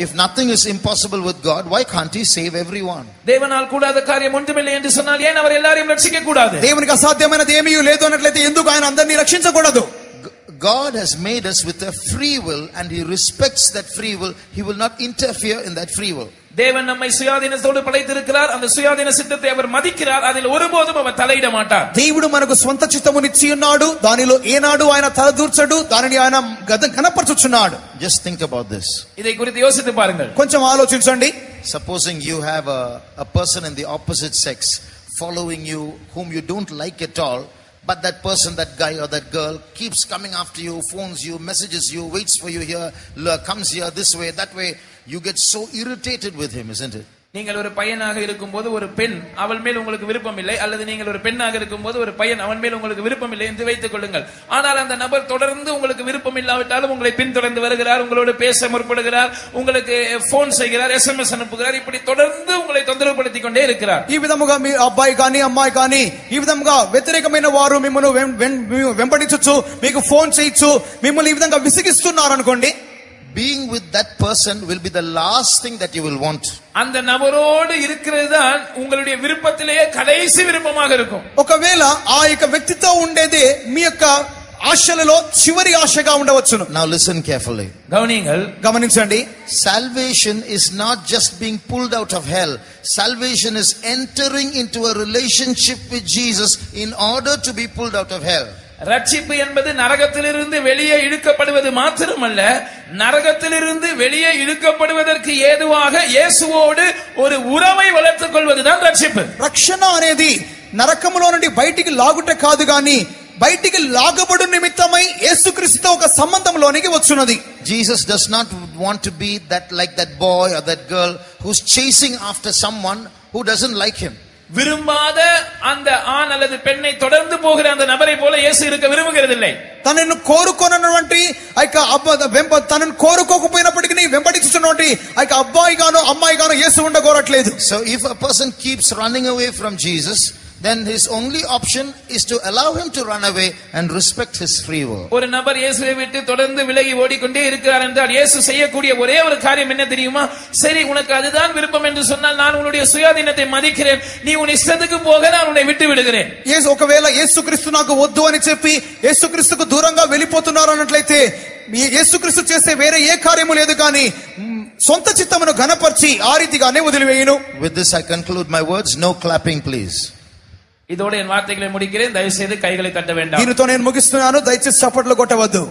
If nothing is impossible with God, why can't He save everyone? தேவனால் கூடாத காரியம் ஒன்றுமில்லை என்று சொன்னால் ஏன் அவர் எல்லாரையும் ரட்சிக்க கூடாது దేవునికి అసాధ్యమైనది ఏమీ లేదు అన్నట్లయితే ఎందుకు ఆయన అందరినీ రక్షించకూడదు G- God has made us with a free will and He respects that free will. He will not interfere in that free will. தேவன் நம்மை சுயாதீனத்தோடு படைத்திருக்கிறார் அந்த சுயாதீன சித்தத்தை அவர் மதிக்கிறார் அதில் ஒருபோதும் அவர் தலையிட மாட்டார் దేవుడు మనకు స్వంత చిత్తమునిచ్చి ఉన్నాడు దానిలో ఏనాడు ఆయన తలదూర్చడు దానిని ఆయన గద కనపరచుచున్నాడు Just think about this. இதை குறித்து யோசித்து பாருங்கள் కొంచెం ఆలోచించండి Supposing you have a, a person in the opposite sex following you whom you don't like at all, but that person, that guy or that girl keeps coming after you, phones you, messages you, waits for you here, comes here this way, that way. You get so irritated with him, isn't it? நீங்கள் ஒரு பையனாக இருக்கும்போது ஒரு பெண் அவள் மேல் உங்களுக்கு விருப்பம் இல்லை அல்லது நீங்கள் ஒரு பெண்ணாக இருக்கும்போது ஒரு பையன் அவன் மேல் உங்களுக்கு விருப்பம் இல்லை என்று வைத்துக் கொள்ளுங்கள் ஆனால் அந்த நபர் தொடர்ந்து உங்களுக்கு விருப்பம் இல்லாவிட்டாலும் உங்களை பின்தொடர்ந்து வருகிறார் உங்களோடு பேச முற்படுகிறார் உங்களுக்கு போன் செய்கிறார் எஸ்எம்எஸ் அனுப்புகிறார் இப்படி தொடர்ந்து உங்களை தொந்தரவுபடுத்திக் கொண்டே இருக்கிறார் ఈ విధముగా మీ అబ్బాయి కానీ అమ్మాయి కానీ ఈ విధముగా వ్యతిరేకమైన వారు మిమ్మల్ని వెం- వెం- వెంబడించచ్చు మీకు ఫోన్ చేయొచ్చు మిమ్మల్ని ఈ విధంగా విసిగిస్తున్నారు అనుకోండి Being with that person will be the last thing that you will want. அந்த நபரோடு இருக்கிறது தான் உங்களுடைய விருப்பத்திலேயே கடைசி விருப்பமாக இருக்கும் ఒకవేళ ఆ యొక్క వ్యక్తితో ఉండేదే మీ యొక్క ఆశలలో చివరి ఆశగా ఉండవచ్చును Now listen carefully. கவனியுங்கள் గమనించండి Salvation is not just being pulled out of hell. Salvation is entering into a relationship with Jesus in order to be pulled out of hell. ரட்சிப்பு என்பது நரகத்திலிருந்து வெளியே இழுக்கப்படுவது மாத்திரமல்ல நரகத்திலிருந்து வெளியே இழுக்கப்படுவதற்கு ஏதுவாக இயேசுவோடு ஒரு உறவை வளர்த்துக் கொள்வதுதான் ரட்சிப்பு రక్షణ అనేది నరకములో నుండి బయటికి లాగుట కాదు గాని బయటికి లాగబడు నిమిత్తమై యేసుక్రీస్తుతో ఒక సంబంధంలోనికి వచ్చున్నది Jesus does not want to be that like that boy or that girl who's chasing after someone who doesn't like him. விரும்பாத அந்த ஆண் அல்லது பெண்ணை தொடர்ந்து போகிற அந்த நபரை போல இயேசு இருக்க விரும்புகிறதில்லை తనను కోరుకోనటువంటి ఆ యొక్క అబ్బ వెంబ తనను కోరుకోకపోయినప్పటికీ వెంబడించుతున్నటువంటి ఆ యొక్క అబ్బాయి గాను అమ్మాయి గాను యేసు ఉండగోరట్లేదు So if a person keeps running away from Jesus, then his only option is to allow him to run away and respect his free will. ஒரு நபர் இயேசுவை விட்டு தொடர்ந்து விலகி ஓடிக்கொண்டே இருக்கிறார் என்றால் இயேசு செய்யக்கூடிய ஒரே ஒரு காரியம் என்ன தெரியுமா சரி உனக்கு அதுதான் விருப்பம் என்று சொன்னால் நான் உன்னுடைய சுயாதீனத்தை மதிக்கிறேன் நீ உன் இஷ்டத்துக்கு போக நான் உன்னை விட்டு விடுகிறேன் యేసు ఒకవేళ యేసుక్రీస్తు నాకు వద్దు అని చెప్పి యేసుక్రీస్తుకు దూరంగా వెళ్ళిపోతున్నారు అన్నట్లయితే యేసుక్రీస్తు చేసే వేరే ఏ కార్యము లేదు కానీ సొంత చిత్తమును ఘనపరిచి ఆ రీతిగానే వదిలివేయను with this I conclude my words no clapping please ఇదోడ ఎన్ వార్తகளை ముడికిరేన్ దయచేసి కైగలి తట్ట వేండా దీనితో నేను ముగిస్తున్నాను దయచేసి చప్పట్లు కొట్టవద్దు